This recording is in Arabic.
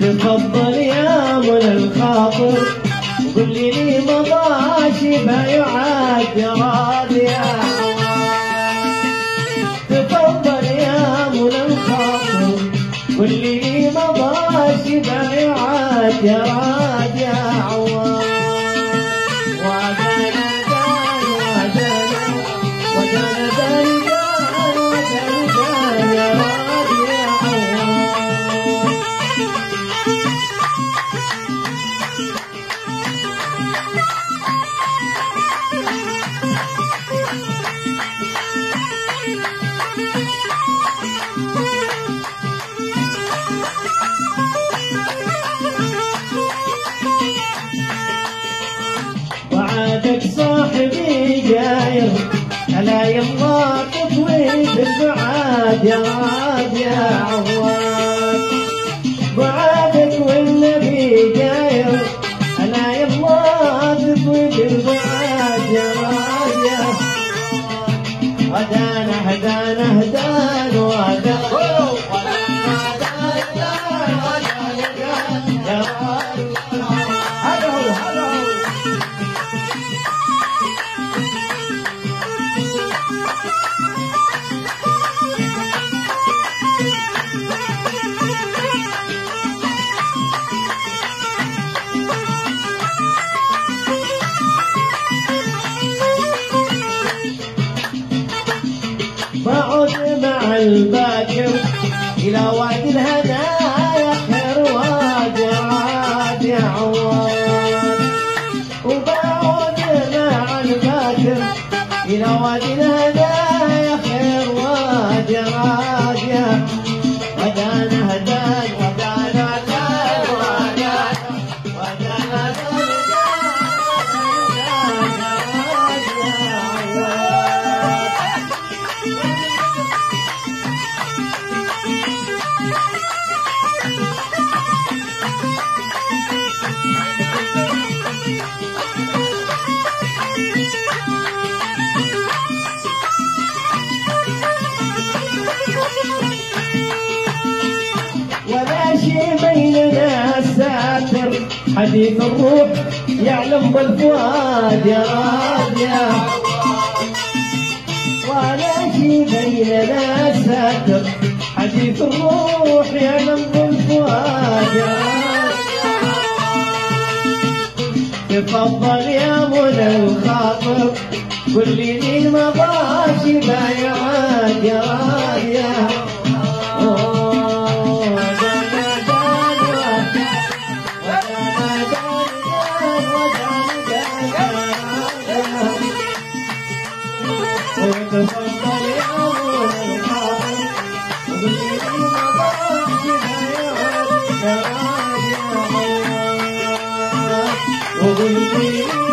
تفضل يا من الخاطر قل لي مضاشي ما يعاد راضية. قل لي مضاشي ما يعاد راضية عوام وعادك صاحبي جاير ألا يلا تطوي بالبعاد يا عاد يا عواد وعادك والنبي جاير ألا يلا تطوي بالبعاد يا عاد يا هدانا هدانا هدانا وهدانا يا عاد مع الباكر. إلى وادي الهدايا خير وادي عاد يا وبعد مع الباكر. إلى وادي الهدايا خير وادي عاد يا ودانا هدان حديث الروح يعلم بالفؤاد يا راد يا ولا شيء بيننا ساتر الروح يا راد تفضل يا منى الخاطر قل لي مضاشي ما يعاد يا راد يا وقل لي مضاشي ما يعاد يا